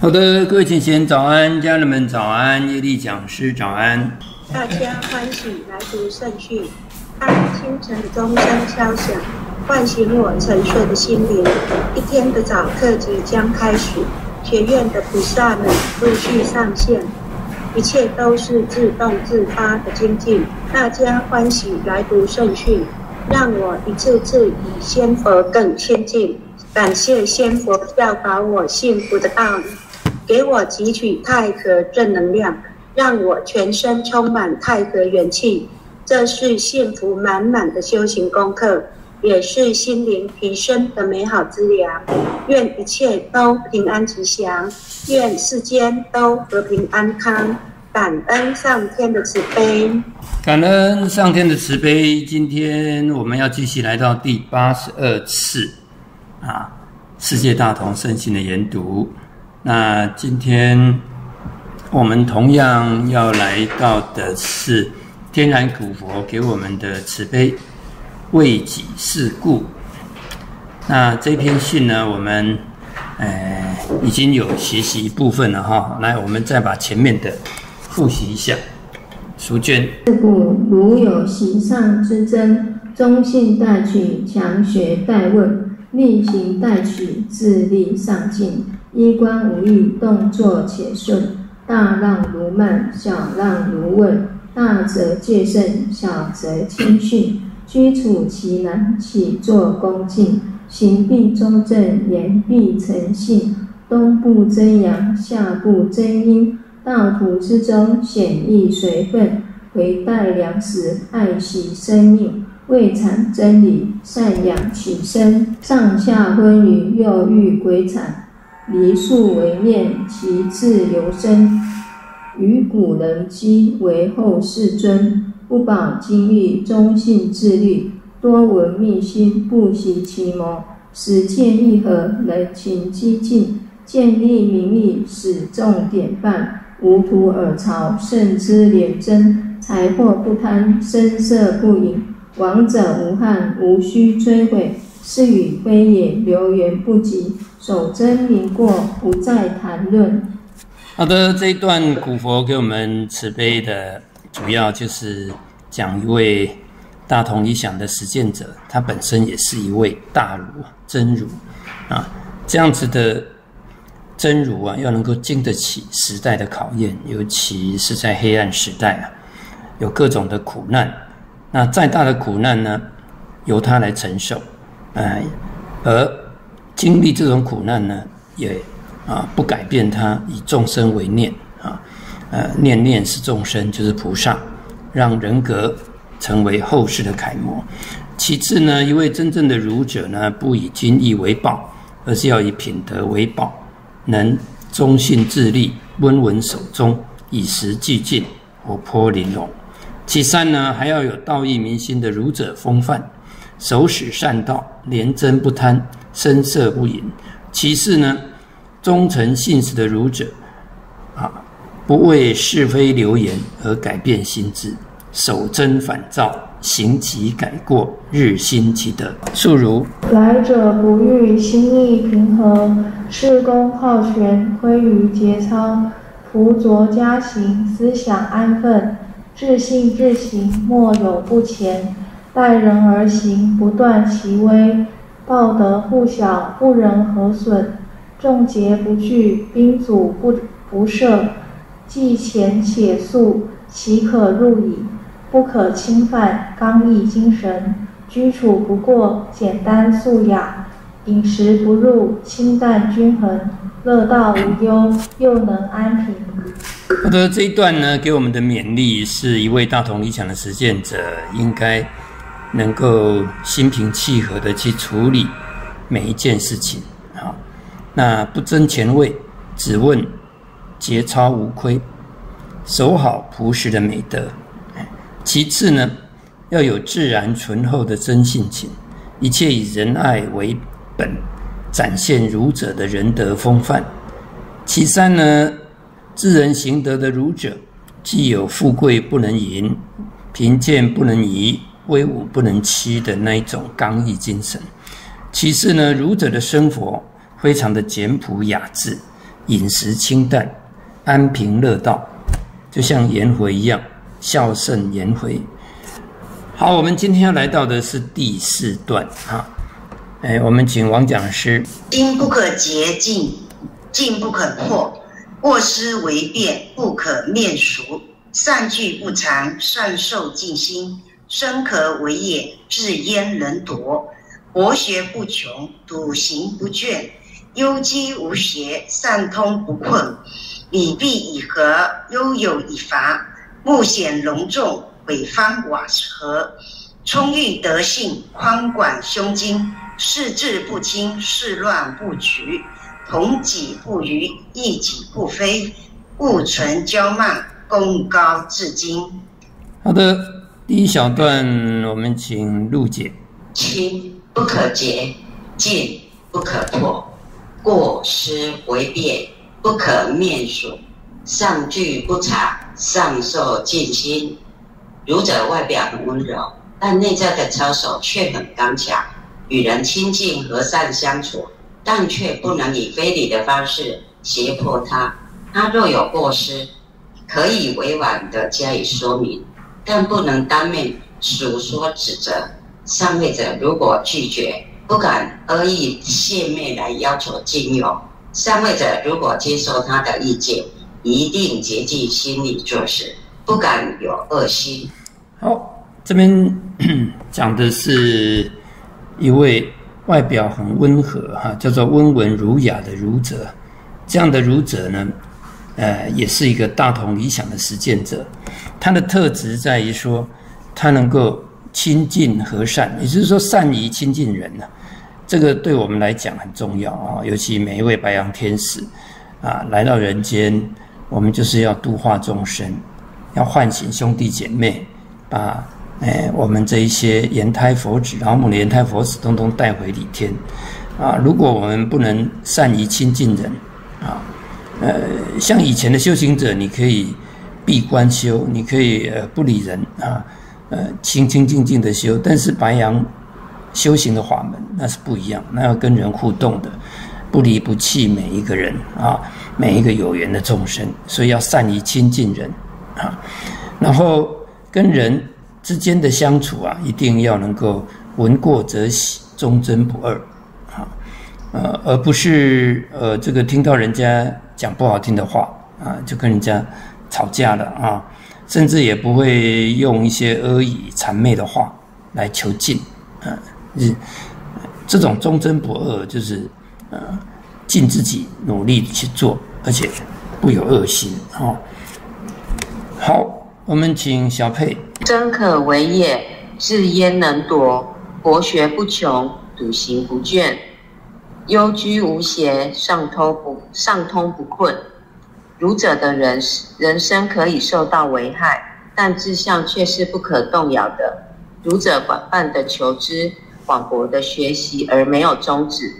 好的，各位亲亲早安，家人们早安，叶力讲师早安。大家欢喜来读圣训，当清晨的钟声敲响，唤醒我沉睡的心灵。一天的早课即将开始，学院的菩萨们陆续上线，一切都是自动自发的精进。大家欢喜来读圣训，让我一次次与仙佛更亲近。感谢仙佛教导我幸福的道理。给我汲取太和正能量，让我全身充满太和元气。这是幸福满满的修行功课，也是心灵提升的美好之粮。愿一切都平安吉祥，愿世间都和平安康。感恩上天的慈悲，感恩上天的慈悲。今天我们要继续来到第八十二次啊，世界大同圣心的研读。那今天我们同样要来到的是天然古佛给我们的慈悲，为己是故。那这篇信呢，我们呃已经有学习一部分了哈。来，我们再把前面的复习一下。淑娟，是故如有行上之真，忠信待取，强学待问，力行待取，自立上进。衣冠无益，动作且顺。大让如慢，小让如问。大则戒慎，小则谦逊。居处其难，起坐恭敬。行必中正，言必诚信。冬不增阳，夏不增阴。道途之中，险易随分。唯待良时，爱惜生命。未产真理，善养其身。上下昏愚，又欲鬼产。离数为念，其自留生。与古人机为后世尊。不保金玉，忠信自律。多闻密心，不习其谋。使见义和，人情激进。建立名利，使众典范。无徒尔曹，慎之廉贞。财货不贪，声色不淫。亡者无憾，无需摧毁。是与非也，流言不及。守真明过，不再谈论。好的，这一段古佛给我们慈悲的，主要就是讲一位大同理想的实践者，他本身也是一位大儒真儒啊。这样子的真儒啊，要能够经得起时代的考验，尤其是在黑暗时代啊，有各种的苦难。那再大的苦难呢，由他来承受，哎，而。经历这种苦难呢，也啊不改变他以众生为念，呃念念是众生就是菩萨，让人格成为后世的楷模。其次呢，一位真正的儒者呢，不以经义为宝，而是要以品德为宝，能忠信自立，温文守忠，以时俱进，活泼玲珑。其三呢，还要有道义民心的儒者风范，守使善道，廉贞不贪。声色不淫。其次呢，忠诚信实的儒者，不为是非流言而改变心智，守真反照，行其改过，日新其德。素如来者不欲，心意平和，事功好权，归于节操，徒着家行，思想安分，自信自行，莫有不前，待人而行，不断其微。道德护小，不仁和损；众节不惧，兵主不不赦。既前且速，岂可入矣？不可侵犯，刚毅精神。居处不过，简单素雅。饮食不入，清淡均衡。乐道无忧，又能安平。好的，这一段呢，给我们的勉励，是一位大同理想的实践者应该。能够心平气和的去处理每一件事情，啊，那不争前位，只问节操无亏，守好朴实的美德。其次呢，要有自然醇厚的真性情，一切以仁爱为本，展现儒者的仁德风范。其三呢，知人行德的儒者，既有富贵不能淫。贫贱不能移，威武不能欺的那一种刚毅精神。其次呢，儒者的生活非常的简朴雅致，饮食清淡，安贫乐道，就像颜回一样，孝顺颜回。好，我们今天要来到的是第四段哈，哎，我们请王讲师。因不可竭尽，进不可破，过失为变，不可面熟。善聚不长，善受尽心。生可为也，志焉能夺？博学不穷，笃行不倦。忧机无邪，善通不困。礼毕以和，悠有以伐。目显隆重。北方瓦合，充裕德性，宽广胸襟，事志不惊，事乱不局，同己不渝，异己不非，勿存骄慢，功高至今。好的，第一小段我们请陆姐。亲不可竭，进不可破，过失为变，不可面数，上句不察，上受尽心。儒者外表很温柔，但内在的操守却很刚强。与人亲近和善相处，但却不能以非礼的方式胁迫他。他若有过失，可以委婉地加以说明，但不能当面数说指责。上位者如果拒绝，不敢恶意泄密来要求禁用；上位者如果接受他的意见，一定竭尽心力做事。不敢有恶心。好，这边 讲的是一位外表很温和哈，叫做温文儒雅的儒者。这样的儒者呢，呃，也是一个大同理想的实践者。他的特质在于说，他能够亲近和善，也就是说，善于亲近人呢。这个对我们来讲很重要啊，尤其每一位白羊天使啊，来到人间，我们就是要度化众生。要唤醒兄弟姐妹，把诶我们这一些炎胎佛子、老母的炎胎佛子，通通带回礼天。啊，如果我们不能善于亲近人，啊，呃，像以前的修行者，你可以闭关修，你可以不理人啊，呃清清静静的修。但是白羊修行的法门那是不一样，那要跟人互动的，不离不弃每一个人啊，每一个有缘的众生，所以要善于亲近人。啊，然后跟人之间的相处啊，一定要能够闻过则喜，忠贞不二，啊，呃，而不是呃，这个听到人家讲不好听的话啊，就跟人家吵架了啊，甚至也不会用一些阿谀谄媚的话来求进，啊，是这种忠贞不二，就是呃，尽自己努力去做，而且不有恶心啊。好，我们请小佩。真可为也，志焉能夺？博学不穷，笃行不倦，幽居无邪，上通不上通不困。儒者的人人生可以受到危害，但志向却是不可动摇的。儒者广泛的求知，广博的学习而没有终止，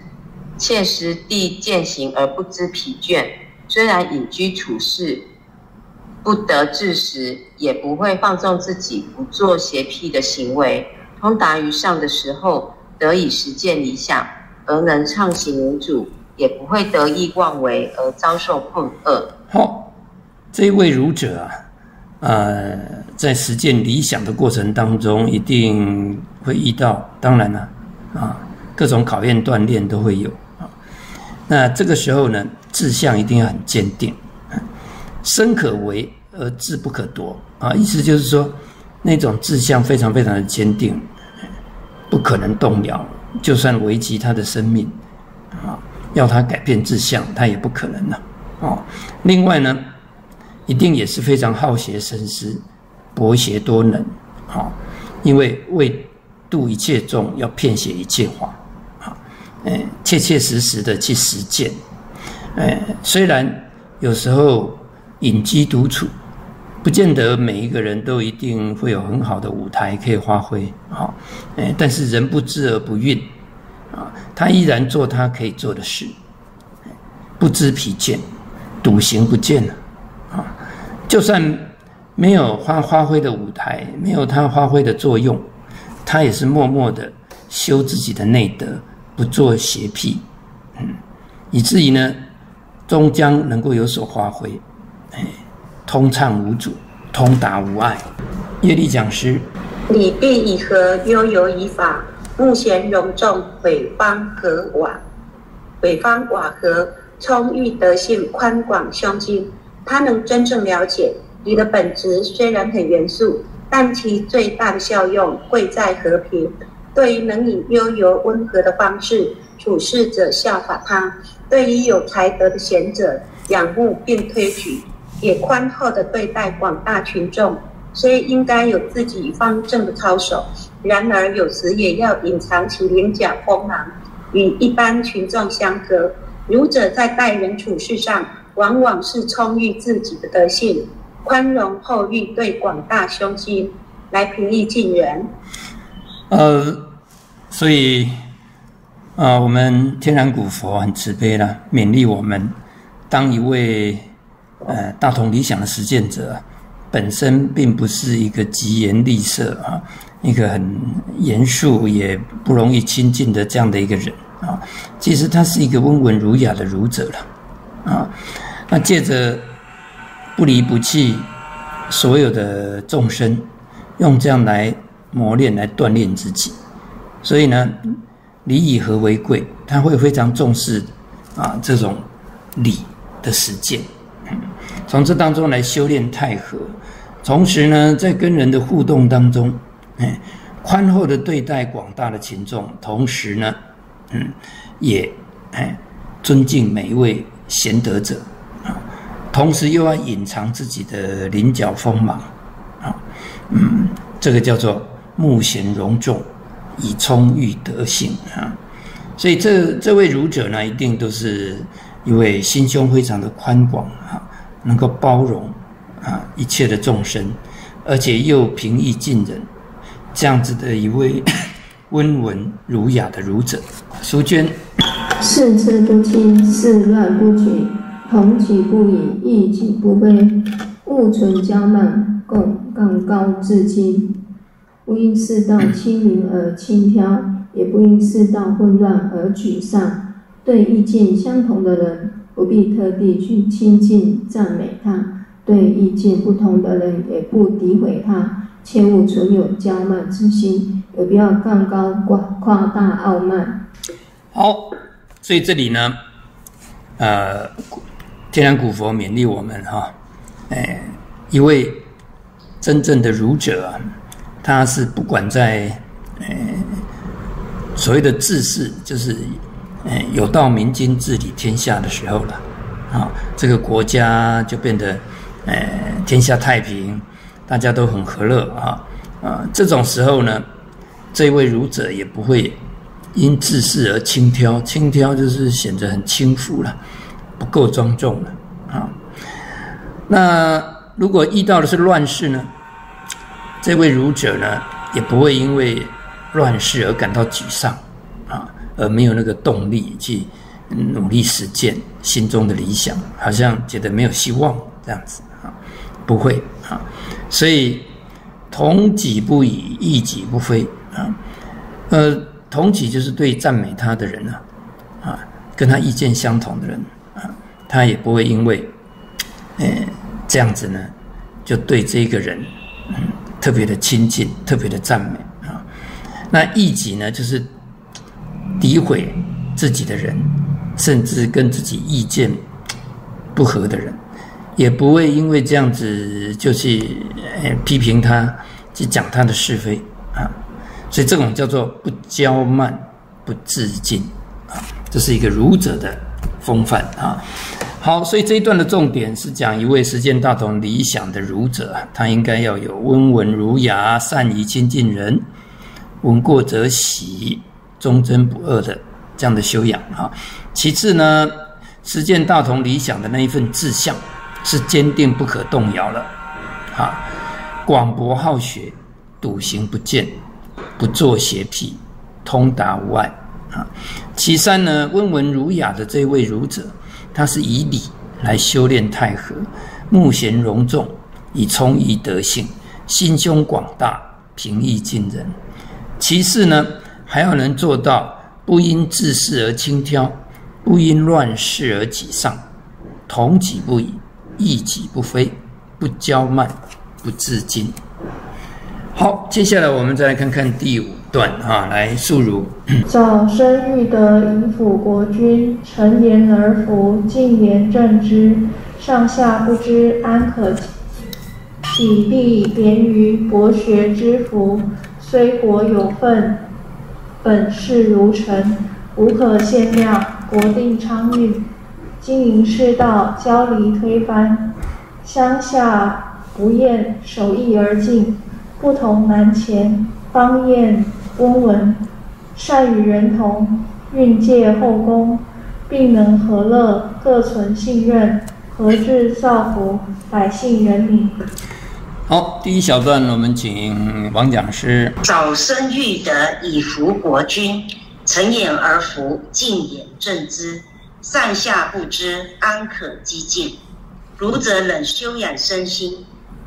切实地践行而不知疲倦。虽然隐居处世。不得志时，也不会放纵自己，不做邪僻的行为。通达于上的时候，得以实践理想，而能畅行无阻，也不会得意妄为而遭受困厄。好，这位儒者啊，呃，在实践理想的过程当中，一定会遇到，当然了，啊，各种考验锻炼都会有啊。那这个时候呢，志向一定要很坚定。生可为而志不可夺啊！意思就是说，那种志向非常非常的坚定，不可能动摇。就算危及他的生命啊，要他改变志向，他也不可能了啊。另外呢，一定也是非常好学深思、博学多能啊，因为为度一切众，要遍写一切法啊，哎，切切实实的去实践。哎，虽然有时候。隐居独处，不见得每一个人都一定会有很好的舞台可以发挥啊。哎，但是人不知而不愠啊，他依然做他可以做的事，不知疲倦，笃行不倦了啊。就算没有他发挥的舞台，没有他发挥的作用，他也是默默的修自己的内德，不做邪僻，嗯，以至于呢，终将能够有所发挥，哎，通畅无阻，通达无碍。业力讲师，礼毕以和，悠游以法，目前容众，北方和瓦，北方瓦和。充裕德性，宽广胸襟，他能真正了解你的本质。虽然很严肃，但其最大的效用贵在和平。对于能以悠游温和的方式处事者，效法他；对于有才德的贤者，仰慕并推举，也宽厚的对待广大群众。虽应该有自己方正的操守，然而有时也要隐藏其棱角锋芒，与一般群众相隔。儒者在待人处事上，往往是充裕自己的德性，宽容厚裕，对广大胸襟，来平易近人。呃，所以啊，我们天然古佛很慈悲了，勉励我们，当一位呃大同理想的实践者，本身并不是一个疾言厉色啊，一个很严肃也不容易亲近的这样的一个人。啊，其实他是一个温文儒雅的儒者了，啊，那借着不离不弃所有的众生，用这样来磨练、来锻炼自己，所以呢，礼以和为贵，他会非常重视啊这种礼的实践，嗯从这当中来修炼太和，同时呢，在跟人的互动当中，哎，宽厚的对待广大的群众，同时呢。嗯，也哎，尊敬每一位贤德者，同时又要隐藏自己的棱角锋芒啊，嗯，这个叫做目贤容众，以充裕德性啊。所以这这位儒者呢，一定都是一位心胸非常的宽广啊，能够包容啊一切的众生，而且又平易近人，这样子的一位 温文儒雅的儒者。淑娟，事之不亲，事乱不取，同己不以，异己不悲，勿存骄慢，共更高自矜。不因世道清明而轻佻，也不因世道混乱而沮丧。对意见相同的人，不必特地去亲近赞美他；对意见不同的人，也不诋毁他。切勿存有骄慢之心，也不要杠高夸夸大傲慢。好，所以这里呢，呃，天然古佛勉励我们哈，哎，一位真正的儒者啊，他是不管在呃所谓的治世，就是哎有道明经治理天下的时候了，啊，这个国家就变得哎天下太平，大家都很和乐啊啊，这种时候呢，这位儒者也不会。因治世而轻佻，轻佻就是显得很轻浮了，不够庄重了啊。那如果遇到的是乱世呢？这位儒者呢，也不会因为乱世而感到沮丧啊，而没有那个动力去努力实践心中的理想，好像觉得没有希望这样子啊，不会啊。所以同己不以，异己不非啊，呃。同己就是对赞美他的人呢，啊，跟他意见相同的人，他也不会因为，呃，这样子呢，就对这个人嗯特别的亲近，特别的赞美啊。那异己呢，就是诋毁自己的人，甚至跟自己意见不合的人，也不会因为这样子就去批评他，去讲他的是非啊。所以这种叫做不骄慢、不自矜啊，这是一个儒者的风范啊。好，所以这一段的重点是讲一位实践大同理想的儒者，他应该要有温文儒雅、善于亲近人、闻过则喜、忠贞不二的这样的修养啊。其次呢，实践大同理想的那一份志向是坚定不可动摇了啊，广博好学，笃行不见。不做邪僻，通达无碍啊。其三呢，温文儒雅的这位儒者，他是以礼来修炼太和，目贤容众，以充溢德性，心胸广大，平易近人。其次呢，还要能做到不因自恃而轻佻，不因乱世而己上，同己不已，异己不非，不骄慢，不自矜。好，接下来我们再来看看第五段啊，来述如：早生欲得以辅国君，臣言而服，进言正之，上下不知安可砥砺别于博学之福，虽国有份，本事如尘，无可限量，国定昌运，经营世道，交离推翻，乡下不厌守义而进。不同南前，方验温文，善与人同，运介后宫，并能和乐，各存信任，和治造福百姓人民。好，第一小段我们请王讲师。早生育德以服国君，臣言而服，敬言正之，上下不知，安可激进？儒者冷修养身心，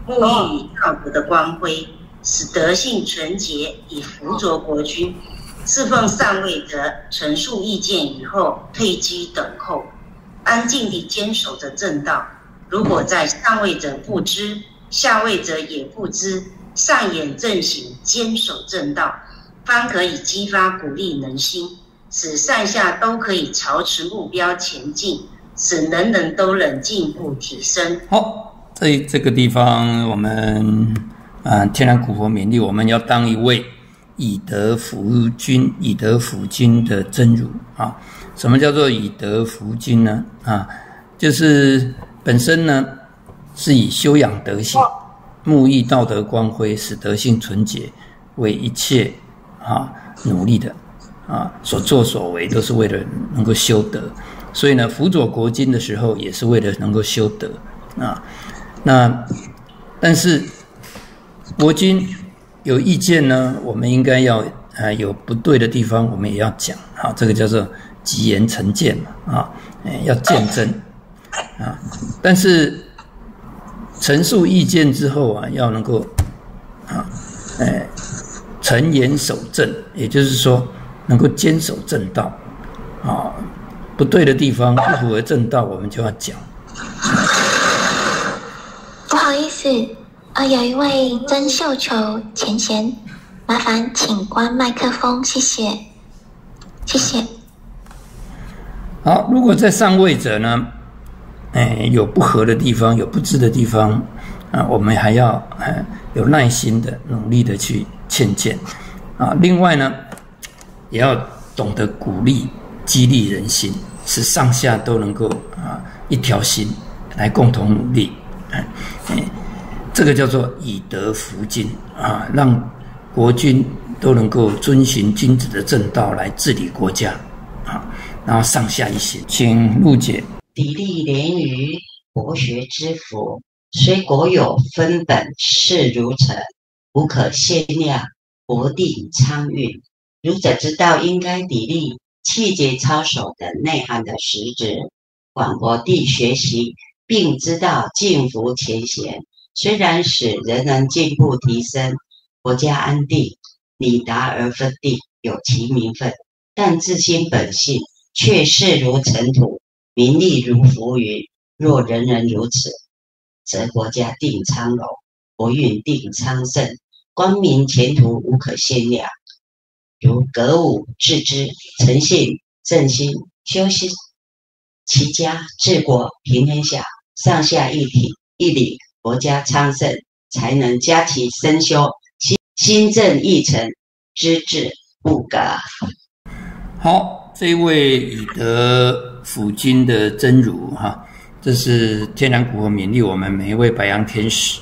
沐浴以道德的光辉。使德性纯洁，以辅佐国君，侍奉上位者，陈述意见以后，退居等候，安静地坚守着正道。如果在上位者不知，下位者也不知，上演正行，坚守正道，方可以激发鼓励人心，使上下都可以朝持目标前进，使人人都能进步提升。好，在这个地方我们。啊，天然古佛勉励我们要当一位以德服君、以德服君的真儒啊。什么叫做以德服君呢？啊，就是本身呢是以修养德性、沐浴道德光辉、使德性纯洁为一切啊努力的啊，所作所为都是为了能够修德。所以呢，辅佐国君的时候也是为了能够修德啊。那但是。国君有意见呢，我们应该要呃有不对的地方，我们也要讲啊，这个叫做吉言成见嘛啊，要见真啊。但是陈述意见之后啊，要能够啊，哎，陈言守正，也就是说能够坚守正道啊，不对的地方不符合正道，我们就要讲。不好意思。啊，有一位曾绣球前贤，麻烦请关麦克风，谢谢，谢谢。好，如果在上位者呢，哎，有不合的地方，有不知的地方，啊，我们还要哎有耐心的、努力的去劝谏，啊，另外呢，也要懂得鼓励、激励人心，使上下都能够啊一条心来共同努力，哎，哎。这个叫做以德服君啊，让国君都能够遵循君子的正道来治理国家啊，然后上下一心，请陆姐。砥砺廉于博学之福，虽国有分本，事如尘，无可限量，国定昌运。儒者之道，应该砥砺气节操守的内涵的实质，广博地学习，并知道敬服前贤。虽然使人人进步提升，国家安定，理达而分地，有其名分，但自心本性却视如尘土，名利如浮云。若人人如此，则国家定昌隆，国运定昌盛，光明前途无可限量。如格物致知，诚信正心，修心齐家治国平天下，上下一体一理。国家昌盛，才能家其身修，心心正意诚，知至不革。好，这位以德辅君的真儒哈，这是天然古佛勉励我们每一位白羊天使，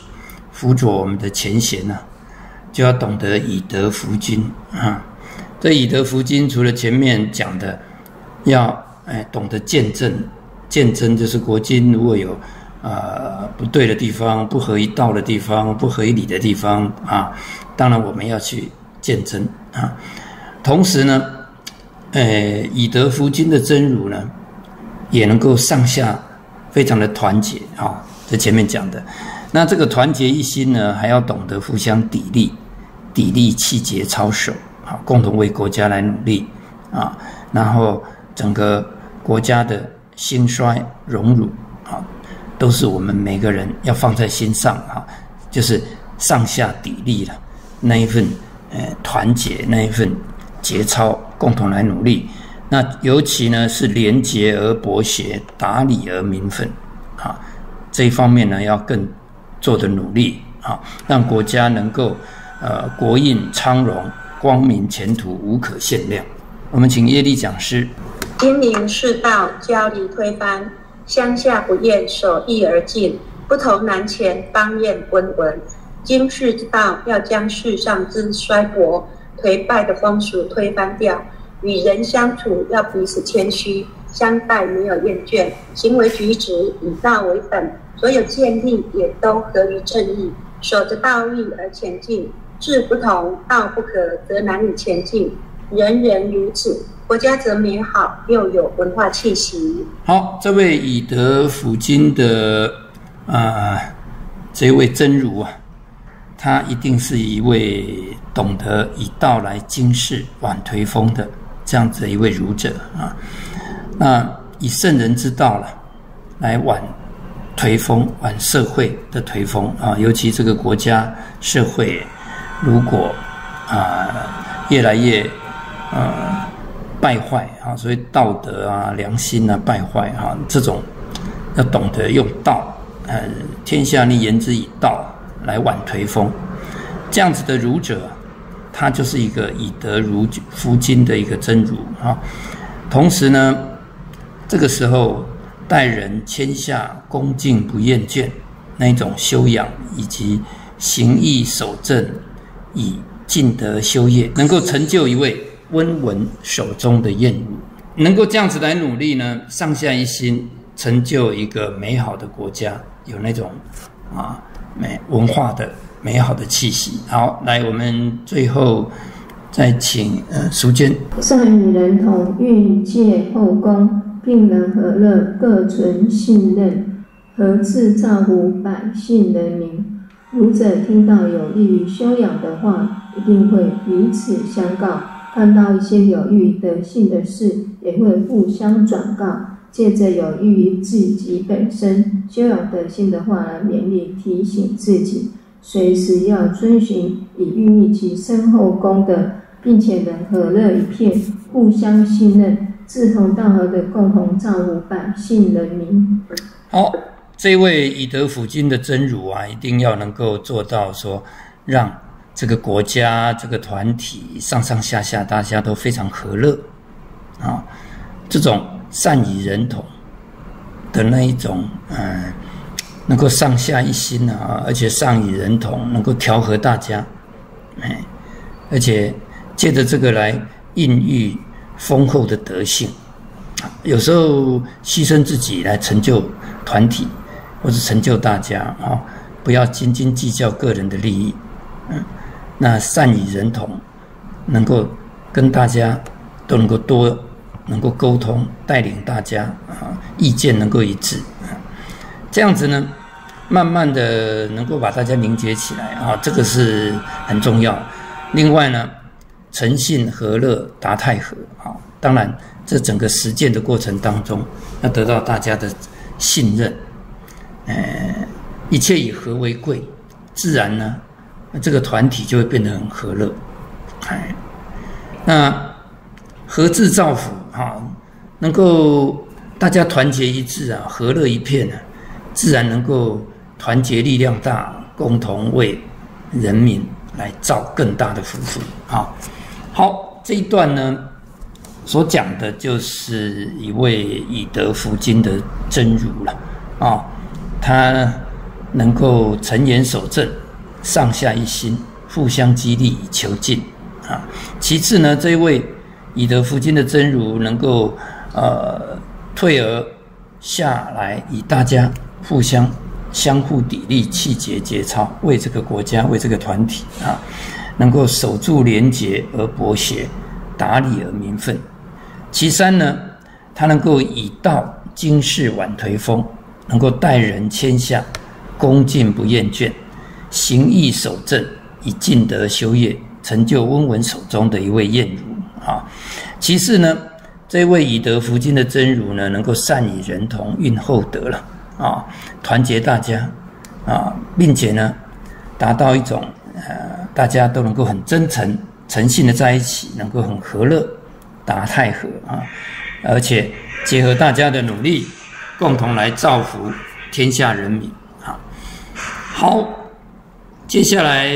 辅佐我们的前贤呐，就要懂得以德服君啊。这以德服君，除了前面讲的，要哎懂得见证，见证就是国君如果有。呃，不对的地方，不合一道的地方，不合一理的地方啊，当然我们要去见真啊。同时呢，呃，以德服君的真儒呢，也能够上下非常的团结啊。在前面讲的，那这个团结一心呢，还要懂得互相砥砺，砥砺气节操守，啊，共同为国家来努力啊。然后整个国家的兴衰荣辱，都是我们每个人要放在心上啊，就是上下砥砺了那一份呃团结，那一份节操，共同来努力。那尤其呢是廉洁而博学，达理而民愤啊，这一方面呢要更。做的努力啊，让国家能够呃国运昌荣、光明前途无可限量。我们请叶丽讲师：经营世道，教理推翻，乡下不厌守义而进，不投南前，邦彦温文。经世之道，要将世上之衰薄、颓败的风俗推翻掉。与人相处，要彼此谦虚，相待没有厌倦，行为举止以道为本。所有建立也都合于正义，守着道义而前进。志不同，道不可，则难以前进。人人如此，国家则美好，又有文化气息。好，这位以德辅经的啊，这位真如啊，他一定是一位懂得以道来经世、挽颓风的这样子一位儒者啊。那以圣人之道了，来挽。颓风，挽社会的颓风啊！尤其这个国家社会，如果啊越来越呃败坏啊，所以道德啊、良心啊败坏啊，这种要懂得用道，呃，天下立言之以道来挽颓风，这样子的儒者，他就是一个以德如夫今的一个真儒啊。同时呢，这个时候。待人谦下恭敬不厌倦，那一种修养以及行义守正，以尽德修业，能够成就一位温文守中的燕儒，能够这样子来努力呢，上下一心，成就一个美好的国家，有那种啊美文化的美好的气息。好，来我们最后再请呃淑娟，善与人同，欲借后宫。病人和乐，各存信任，何自造乎百姓人民？儒者听到有利于修养的话，一定会彼此相告；看到一些有益于德性的事，也会互相转告。借着有益于自己本身修养德性的话来勉励提醒自己，随时要遵循以孕育其身后功德，并且能和乐一片，互相信任。志同道合的共同造福百姓人民。好，这位以德辅君的真儒啊，一定要能够做到说，让这个国家、这个团体上上下下大家都非常和乐啊。这种善与人同的那一种，嗯，能够上下一心啊，而且善与人同，能够调和大家，哎，而且借着这个来孕育。丰厚的德性，有时候牺牲自己来成就团体，或者成就大家啊，不要斤斤计较个人的利益，嗯，那善与人同，能够跟大家都能够多能够沟通，带领大家啊，意见能够一致啊，这样子呢，慢慢的能够把大家凝结起来啊，这个是很重要。另外呢。诚信和乐达太和啊！当然，这整个实践的过程当中，要得到大家的信任，呃，一切以和为贵，自然呢，这个团体就会变得很和乐。哎，那和制造福啊，能够大家团结一致啊，和乐一片啊，自然能够团结力量大，共同为人民来造更大的福福啊。好，这一段呢，所讲的就是一位以德服经的真儒了啊，他能够诚言守正，上下一心，互相激励以求进啊。其次呢，这位以德服经的真如能够呃退而下来，以大家互相相互砥砺，气节节操，为这个国家，为这个团体啊。能够守住廉洁而博学，达理而民愤。其三呢，他能够以道经世挽颓风，能够待人谦下，恭敬不厌倦，行义守正，以尽德修业，成就温文守中的一位艳儒啊。其次呢，这位以德服君的真儒呢，能够善与人同，运厚德了啊，团结大家啊，并且呢，达到一种呃，大家都能够很真诚、诚信的在一起，能够很和乐，达太和啊，而且结合大家的努力，共同来造福天下人民啊。好，接下来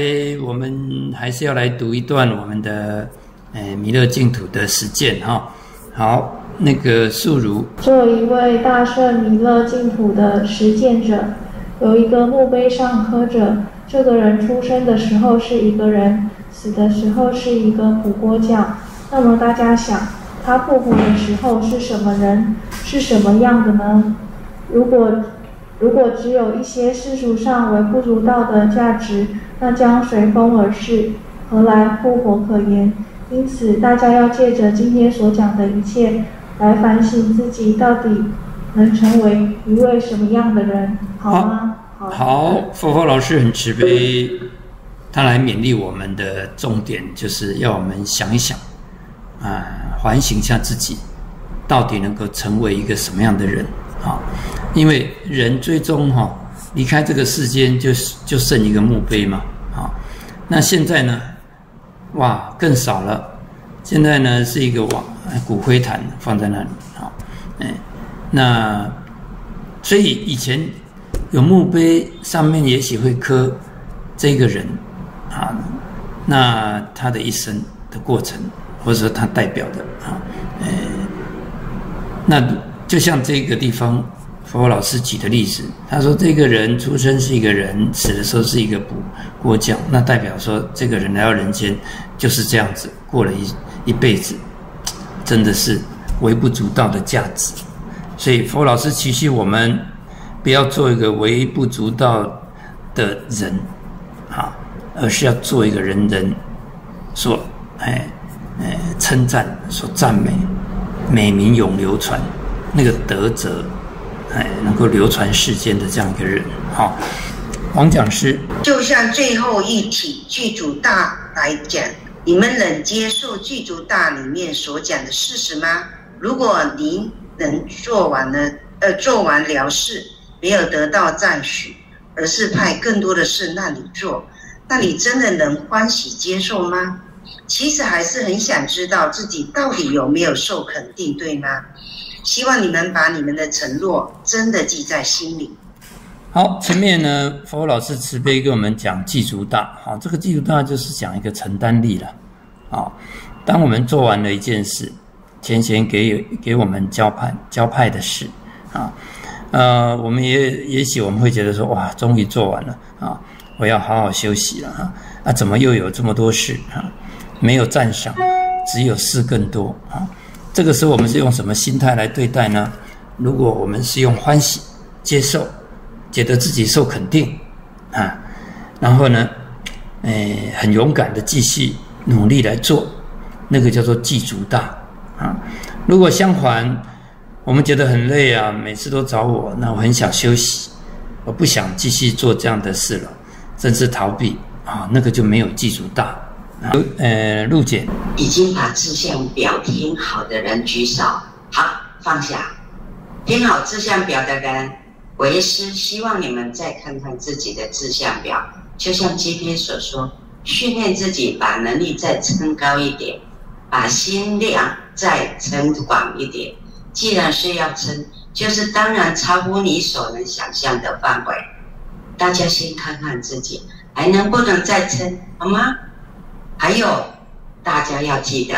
我们还是要来读一段我们的呃弥勒净土的实践哈。好，那个素如做一位大圣弥勒净土的实践者，有一个墓碑上刻着：这个人出生的时候是一个人，死的时候是一个补锅匠。那么大家想，他复活的时候是什么人？是什么样的呢？如果如果只有一些世俗上微不足道的价值，那将随风而逝，何来复活可言？因此，大家要借着今天所讲的一切，来反省自己到底能成为一位什么样的人，好吗？好，佛佛老师很慈悲，他来勉励我们的重点就是要我们想一想，啊，反省一下自己，到底能够成为一个什么样的人。啊，因为人最终哈离开这个世间，就是就剩一个墓碑嘛。啊，那现在呢，哇，更少了。现在呢是一个瓦骨灰坛放在那里。啊，哎，那所以以前有墓碑上面也许会刻这个人啊，那他的一生的过程，或者说他代表的啊，哎，那。就像这个地方，佛老师举的例子，他说这个人出生是一个人，死的时候是一个补锅匠，那代表说这个人来到人间就是这样子过了一一辈子，真的是微不足道的价值。所以佛老师提醒我们，不要做一个微不足道的人，啊，而是要做一个人人所哎哎称赞、所赞美、美名永流传。那个德泽，哎，能够流传世间的这样一个人，好，王讲师，就像最后一体剧组大来讲，你们能接受剧组大里面所讲的事实吗？如果您能做完了，呃，做完了事，没有得到赞许，而是派更多的事让你做，那你真的能欢喜接受吗？其实还是很想知道自己到底有没有受肯定，对吗？希望你们把你们的承诺真的记在心里。好，前面呢，佛老师慈悲跟我们讲记足大，好，这个记足大就是讲一个承担力了。啊，当我们做完了一件事，前贤给给我们交派交派的事，啊，呃，我们也也许我们会觉得说，哇，终于做完了啊，我要好好休息了哈。啊，怎么又有这么多事啊？没有赞赏，只有事更多啊。这个时候我们是用什么心态来对待呢？如果我们是用欢喜接受，觉得自己受肯定啊，然后呢，诶，很勇敢的继续努力来做，那个叫做记足大啊。如果相反，我们觉得很累啊，每次都找我，那我很想休息，我不想继续做这样的事了，甚至逃避啊，那个就没有记足大。呃，陆姐已经把志向表填好的人举手，好放下。填好志向表的人，为师希望你们再看看自己的志向表，就像今天所说，训练自己把能力再撑高一点，把心量再撑广一点。既然是要撑，就是当然超乎你所能想象的范围。大家先看看自己还能不能再撑，好吗？还有，大家要记得，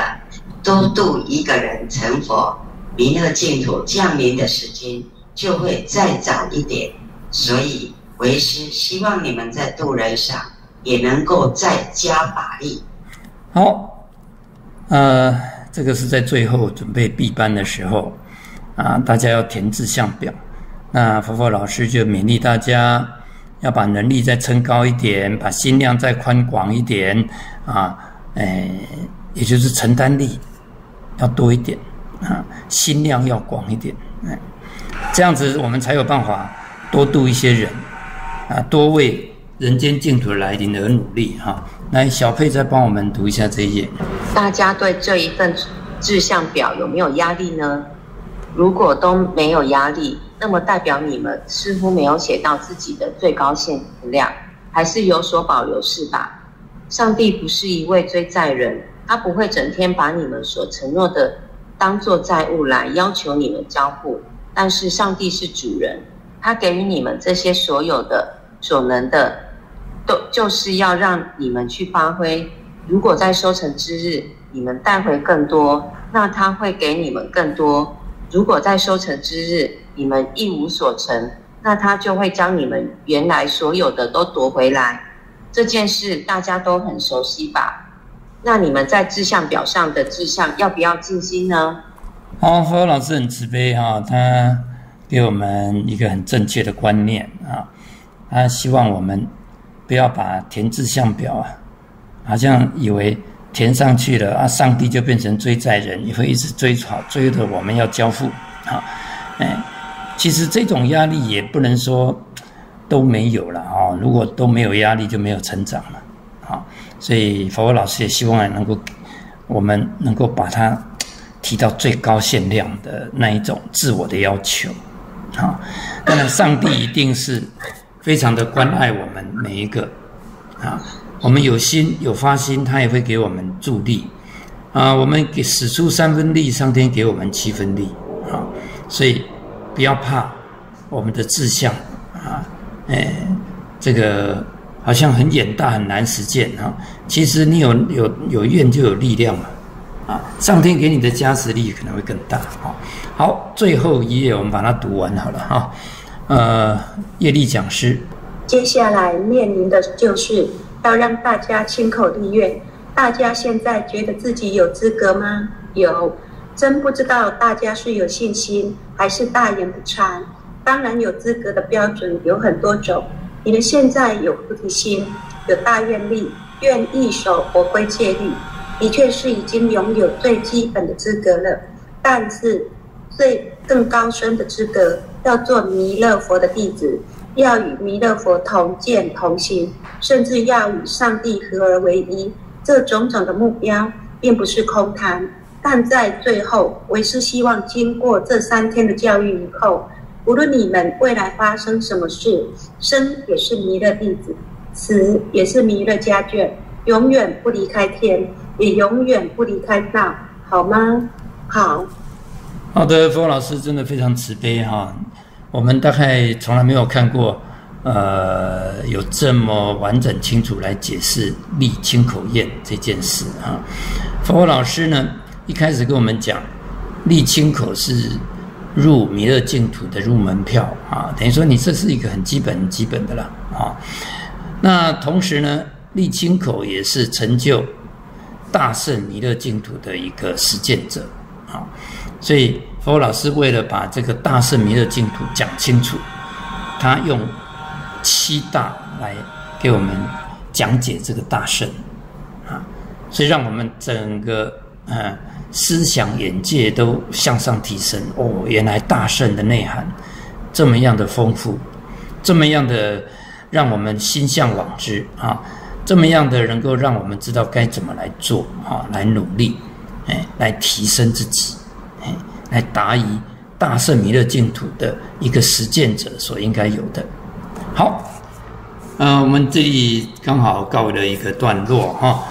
多度一个人成佛，弥勒净土降临的时间就会再早一点。所以，为师希望你们在度人上也能够再加把力。好，呃，这个是在最后准备闭班的时候啊，大家要填志向表。那佛佛老师就勉励大家。要把能力再撑高一点，把心量再宽广一点，啊，哎，也就是承担力要多一点，啊，心量要广一点，哎，这样子我们才有办法多度一些人，啊，多为人间净土的来临而努力哈。来，小佩再帮我们读一下这一页。大家对这一份志向表有没有压力呢？如果都没有压力，那么代表你们似乎没有写到自己的最高限量，还是有所保留是吧？上帝不是一位追债人，他不会整天把你们所承诺的当做债务来要求你们交付。但是上帝是主人，他给予你们这些所有的所能的，都就是要让你们去发挥。如果在收成之日你们带回更多，那他会给你们更多；如果在收成之日你们一无所成，那他就会将你们原来所有的都夺回来。这件事大家都很熟悉吧？那你们在志向表上的志向要不要静心呢？好，何老师很慈悲哈，他给我们一个很正确的观念啊，他希望我们不要把填志向表啊，好像以为填上去了啊，上帝就变成追债人，也会一直追讨追着我们要交付啊，哎，其实这种压力也不能说。都没有了啊！如果都没有压力，就没有成长了啊！所以佛老师也希望能够，我们能够把它提到最高限量的那一种自我的要求啊！当然，上帝一定是非常的关爱我们每一个啊！我们有心有发心，他也会给我们助力啊！我们给使出三分力，上天给我们七分力啊！所以不要怕我们的志向啊！哎，这个好像很远大很难实践哈。其实你有有有愿就有力量嘛，啊，上天给你的加持力可能会更大啊。好，最后一页我们把它读完好了哈。呃，业力讲师，接下来面临的就是要让大家亲口立愿。大家现在觉得自己有资格吗？有，真不知道大家是有信心还是大言不惭。当然有资格的标准有很多种。你们现在有菩提心，有大愿力，愿意守佛规戒律，的确是已经拥有最基本的资格了。但是最更高深的资格，要做弥勒佛的弟子，要与弥勒佛同见同行，甚至要与上帝合而为一。这种种的目标，并不是空谈。但在最后，为师希望经过这三天的教育以后。无论你们未来发生什么事，生也是弥勒弟子，死也是弥勒家眷，永远不离开天，也永远不离开道，好吗？好。好的，风老师真的非常慈悲哈。我们大概从来没有看过，呃，有这么完整清楚来解释立清口宴这件事啊。佛老师呢，一开始跟我们讲，立清口是。入弥勒净土的入门票啊，等于说你这是一个很基本、基本的了啊。那同时呢，立清口也是成就大圣弥勒净土的一个实践者啊。所以佛老师为了把这个大圣弥勒净土讲清楚，他用七大来给我们讲解这个大圣啊，所以让我们整个嗯。思想眼界都向上提升哦，原来大圣的内涵这么样的丰富，这么样的让我们心向往之啊，这么样的能够让我们知道该怎么来做啊，来努力，哎，来提升自己，来答疑大圣弥勒净土的一个实践者所应该有的。好，呃，我们这里刚好告了一个段落哈。